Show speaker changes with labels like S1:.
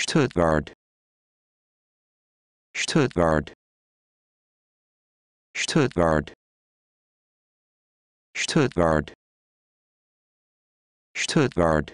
S1: Stuttgart. Stuttgart. Stuttgart. Stuttgart. Stuttgart.